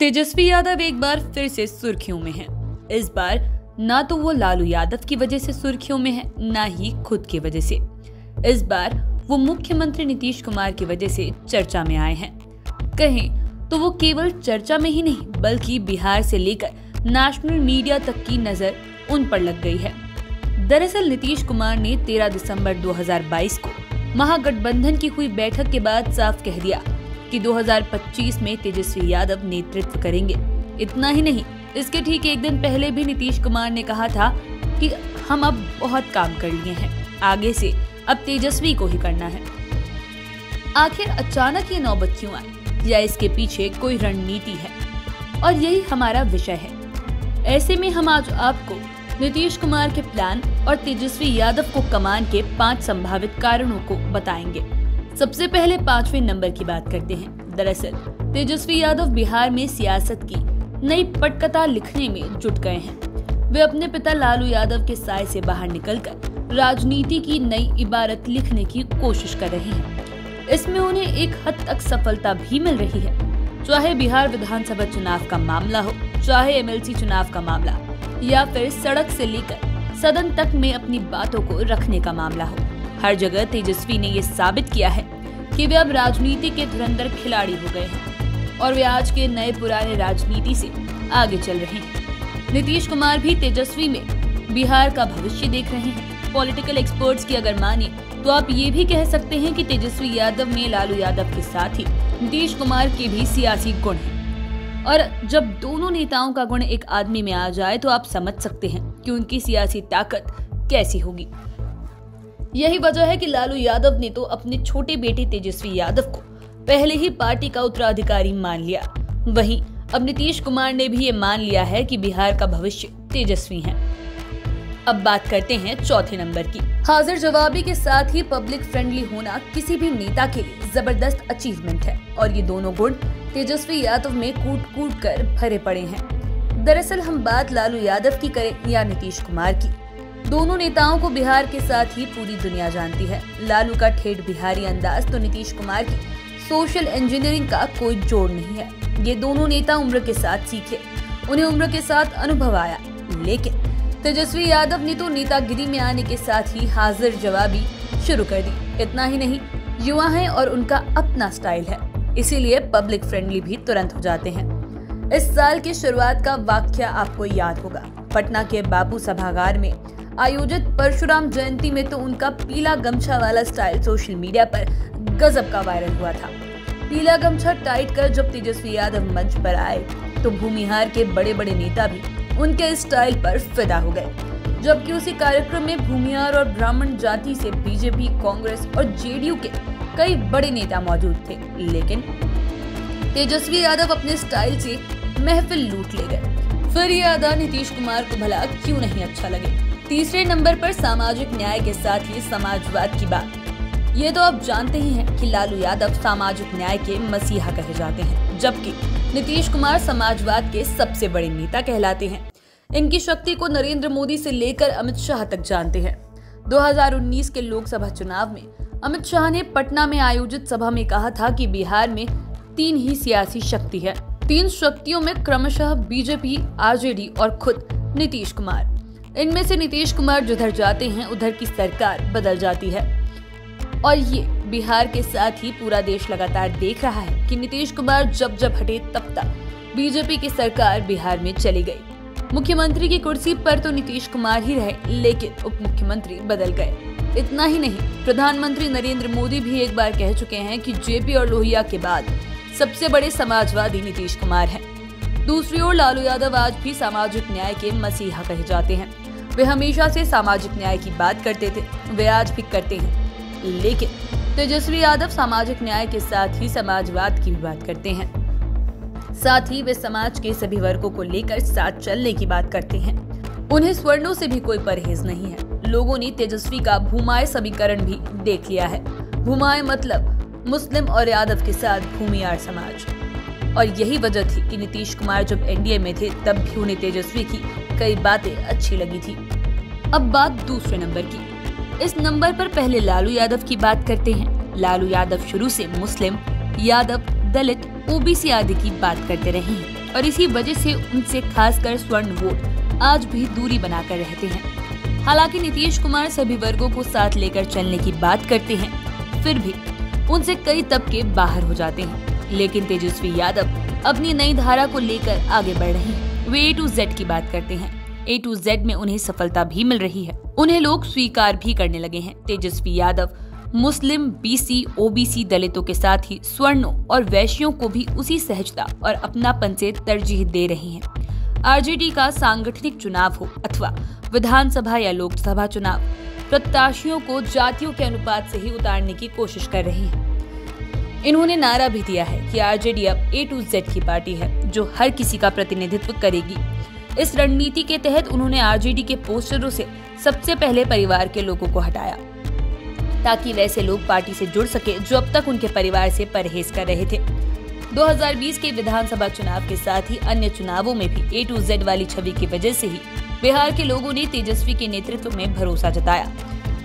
तेजस्वी यादव एक बार फिर से सुर्खियों में हैं। इस बार ना तो वो लालू यादव की वजह से सुर्खियों में है, ना ही खुद की वजह से। इस बार वो मुख्यमंत्री नीतीश कुमार की वजह से चर्चा में आए हैं। कहें तो वो केवल चर्चा में ही नहीं, बल्कि बिहार से लेकर नेशनल मीडिया तक की नज़र उन पर लग गई है। दरअसल नीतीश कुमार ने 13 दिसंबर 2022 को महागठबंधन की हुई बैठक के बाद साफ़ कह दिया कि 2025 में तेजस्वी यादव नेतृत्व करेंगे। इतना ही नहीं, इसके ठीक एक दिन पहले भी नीतीश कुमार ने कहा था कि हम अब बहुत काम कर लिए हैं। आगे से अब तेजस्वी को ही करना है। आखिर अचानक ये नौबत क्यों आई? या इसके पीछे कोई रणनीति है? और यही हमारा विषय है। ऐसे में हम आज आपको नीतीश कुमार के प्लान और तेजस्वी यादव को कमान के पाँच संभावित कारणों को बताएँगे। सबसे पहले पाँचवें नंबर की बात करते हैं। दरअसल, तेजस्वी यादव बिहार में सियासत की नई पटकथा लिखने में जुट गए हैं। वे अपने पिता लालू यादव के साय से बाहर निकलकर राजनीति की नई इबारत लिखने की कोशिश कर रहे हैं। इसमें उन्हें एक हद तक सफलता भी मिल रही है। चाहे बिहार विधानसभा चुनाव का मामला हो, चाहे एमएलसी चुनाव का मामला, या फिर सड़क से लेकर सदन तक में अपनी बातों को रखने का मामला हो, हर जगह तेजस्वी ने ये साबित किया है कि वे अब राजनीति के धुरंधर खिलाड़ी हो गए हैं और वे आज के नए पुराने राजनीति से आगे चल रहे हैं। नीतीश कुमार भी तेजस्वी में बिहार का भविष्य देख रहे हैं। पॉलिटिकल एक्सपर्ट्स की अगर माने तो आप ये भी कह सकते हैं कि तेजस्वी यादव में लालू यादव के साथ ही नीतीश कुमार के भी सियासी गुण हैं। और जब दोनों नेताओं का गुण एक आदमी में आ जाए तो आप समझ सकते हैं कि उनकी सियासी ताकत कैसी होगी। यही वजह है कि लालू यादव ने तो अपने छोटे बेटे तेजस्वी यादव को पहले ही पार्टी का उत्तराधिकारी मान लिया। वहीं अब नीतीश कुमार ने भी ये मान लिया है कि बिहार का भविष्य तेजस्वी है। अब बात करते हैं चौथे नंबर की। हाजिर जवाबी के साथ ही पब्लिक फ्रेंडली होना किसी भी नेता के लिए ज़बरदस्त अचीवमेंट है और ये दोनों गुण तेजस्वी यादव में कूट कूट कर भरे पड़े हैं। दरअसल हम बात लालू यादव की करें या नीतीश कुमार की। दोनों नेताओं को बिहार के साथ ही पूरी दुनिया जानती है। लालू का ठेठ बिहारी अंदाज तो नीतीश कुमार की। सोशल इंजीनियरिंग का कोई जोड़ नहीं है। ये दोनों नेता उम्र के साथ सीखे, उन्हें उम्र के साथ अनुभव आया। लेकिन तेजस्वी यादव ने तो नेतागिरी में आने के साथ ही हाजिर जवाबी शुरू कर दी। इतना ही नहीं, युवा है और उनका अपना स्टाइल है। इसीलिए पब्लिक फ्रेंडली भी तुरंत हो जाते हैं। इस साल की शुरुआत का वाक्य आपको याद होगा। पटना के बापू सभागार में आयोजित परशुराम जयंती में तो उनका पीला गमछा वाला स्टाइल सोशल मीडिया पर गजब का वायरल हुआ था। पीला गमछा टाइट कर जब तेजस्वी यादव मंच पर आए तो भूमिहार के बड़े बड़े नेता भी उनके स्टाइल पर फिदा हो गए। जबकि उसी कार्यक्रम में भूमिहार और ब्राह्मण जाति से बीजेपी, कांग्रेस और जेडीयू के कई बड़े नेता मौजूद थे। लेकिन तेजस्वी यादव अपने स्टाइल से महफिल लूट ले गए। फिर ये अदा नीतीश कुमार को भला क्यों नहीं अच्छा लगे? तीसरे नंबर पर सामाजिक न्याय के साथ ही समाजवाद की बात। ये तो आप जानते ही हैं कि लालू यादव सामाजिक न्याय के मसीहा कहे जाते हैं, जबकि नीतीश कुमार समाजवाद के सबसे बड़े नेता कहलाते हैं। इनकी शक्ति को नरेंद्र मोदी से लेकर अमित शाह तक जानते हैं। 2019 के लोकसभा चुनाव में अमित शाह ने पटना में आयोजित सभा में कहा था कि बिहार में तीन ही सियासी शक्ति है। तीन शक्तियों में क्रमशः बीजेपी, आरजेडी और खुद नीतीश कुमार। इनमें से नीतीश कुमार जिधर जाते हैं, उधर की सरकार बदल जाती है। और ये बिहार के साथ ही पूरा देश लगातार देख रहा है कि नीतीश कुमार जब जब हटे, तब तक बीजेपी की सरकार बिहार में चली गई। मुख्यमंत्री की कुर्सी पर तो नीतीश कुमार ही रहे, लेकिन उप मुख्यमंत्री बदल गए। इतना ही नहीं, प्रधानमंत्री नरेंद्र मोदी भी एक बार कह चुके हैं कि जेपी और लोहिया के बाद सबसे बड़े समाजवादी नीतीश कुमार हैं। दूसरी ओर लालू यादव आज भी सामाजिक न्याय के मसीहा कहे जाते हैं। वे हमेशा से सामाजिक न्याय की बात करते थे। वे आज भी करते हैं। लेकिन तेजस्वी यादव सामाजिक न्याय के साथ ही समाजवाद की भी बात करते हैं। साथ ही वे समाज के सभी वर्गों को लेकर साथ चलने की बात करते हैं। उन्हें स्वर्णों से भी कोई परहेज नहीं है। लोगों ने तेजस्वी का भूमाय समीकरण भी देख लिया है। भूमाय मतलब मुस्लिम और यादव के साथ भूमियार समाज। और यही वजह थी कि नीतीश कुमार जब एनडीए में थे, तब भी उन्हें तेजस्वी की कई बातें अच्छी लगी थी। अब बात दूसरे नंबर की। इस नंबर पर पहले लालू यादव की बात करते हैं। लालू यादव शुरू से मुस्लिम, यादव, दलित, ओबीसी आदि की बात करते रहे हैं और इसी वजह से उनसे खासकर स्वर्ण वोट आज भी दूरी बनाकर रहते हैं। हालाँकि नीतीश कुमार सभी वर्गों को साथ लेकर चलने की बात करते हैं, फिर भी उनसे कई तबके बाहर हो जाते हैं। लेकिन तेजस्वी यादव अपनी नई धारा को लेकर आगे बढ़ रहे हैं। वे ए टू जेड की बात करते हैं। ए टू जेड में उन्हें सफलता भी मिल रही है। उन्हें लोग स्वीकार भी करने लगे हैं। तेजस्वी यादव मुस्लिम बीसी ओबीसी दलितों के साथ ही स्वर्णों और वैश्यों को भी उसी सहजता और अपनापन से तरजीह दे रहे हैं। आरजेडी का सांगठनिक चुनाव हो अथवा विधानसभा या लोकसभा चुनाव, प्रत्याशियों को जातियों के अनुपात से ही उतारने की कोशिश कर रहे हैं। इन्होंने नारा भी दिया है कि आरजेडी अब ए टू जेड की पार्टी है, जो हर किसी का प्रतिनिधित्व करेगी। इस रणनीति के तहत उन्होंने आरजेडी के पोस्टरों से सबसे पहले परिवार के लोगों को हटाया, ताकि वैसे लोग पार्टी से जुड़ सके जो अब तक उनके परिवार से परहेज कर रहे थे। 2020 के विधानसभा चुनाव के साथ ही अन्य चुनावों में भी ए टू जेड वाली छवि की वजह से ही बिहार के लोगों ने तेजस्वी के नेतृत्व में भरोसा जताया।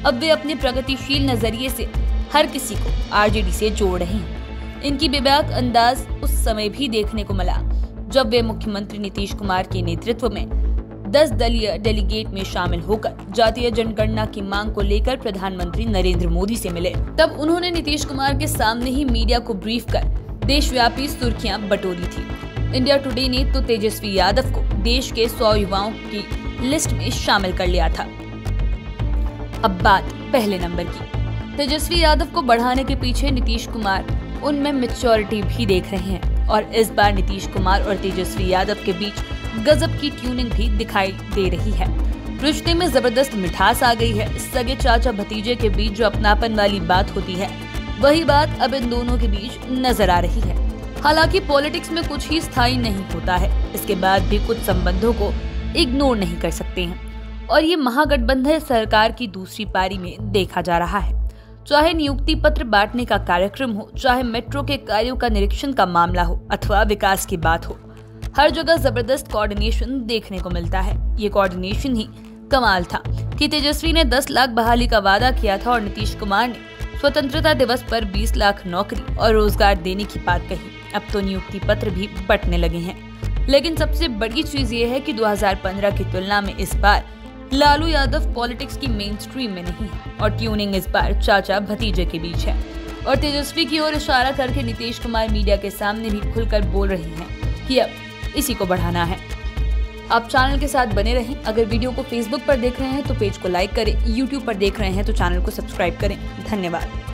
अब वे अपने प्रगतिशील नज़रिए से हर किसी को आरजेडी से जोड़ रहे हैं। इनकी बेबाक अंदाज उस समय भी देखने को मिला, जब वे मुख्यमंत्री नीतीश कुमार के नेतृत्व में दस दलीय डेलीगेट में शामिल होकर जातीय जनगणना की मांग को लेकर प्रधानमंत्री नरेंद्र मोदी से मिले। तब उन्होंने नीतीश कुमार के सामने ही मीडिया को ब्रीफ कर देशव्यापी सुर्खियाँ बटोरी थी। इंडिया टुडे ने तो तेजस्वी यादव को देश के सौ युवाओं की लिस्ट में शामिल कर लिया था। अब बात पहले नंबर की। तेजस्वी यादव को बढ़ाने के पीछे नीतीश कुमार, उनमें मेच्योरिटी भी देख रहे हैं। और इस बार नीतीश कुमार और तेजस्वी यादव के बीच गजब की ट्यूनिंग भी दिखाई दे रही है। रिश्ते में ज़बरदस्त मिठास आ गई है। सगे चाचा भतीजे के बीच जो अपनापन वाली बात होती है, वही बात अब इन दोनों के बीच नज़र आ रही है। हालाँकि पॉलिटिक्स में कुछ ही स्थायी नहीं होता है। इसके बाद भी कुछ संबंधों को इग्नोर नहीं कर सकते हैं। और ये महागठबंधन सरकार की दूसरी पारी में देखा जा रहा है। चाहे नियुक्ति पत्र बांटने का कार्यक्रम हो, चाहे मेट्रो के कार्यों का निरीक्षण का मामला हो अथवा विकास की बात हो, हर जगह ज़बरदस्त कोऑर्डिनेशन देखने को मिलता है। ये कोऑर्डिनेशन ही कमाल था कि तेजस्वी ने 10 लाख बहाली का वादा किया था और नीतीश कुमार ने स्वतंत्रता दिवस पर 20 लाख नौकरी और रोज़गार देने की बात कही। अब तो नियुक्ति पत्र भी बटने लगे हैं। लेकिन सबसे बड़ी चीज़ ये है कि 2015 की तुलना में इस बार लालू यादव पॉलिटिक्स की मेन स्ट्रीम में नहीं है और ट्यूनिंग इस बार चाचा भतीजे के बीच है। और तेजस्वी की ओर इशारा करके नीतीश कुमार मीडिया के सामने भी खुलकर बोल रहे हैं कि अब इसी को बढ़ाना है। आप चैनल के साथ बने रहें। अगर वीडियो को फेसबुक पर देख रहे हैं तो पेज को लाइक करें यूट्यूब पर देख रहे हैं तो चैनल को सब्सक्राइब करें। धन्यवाद।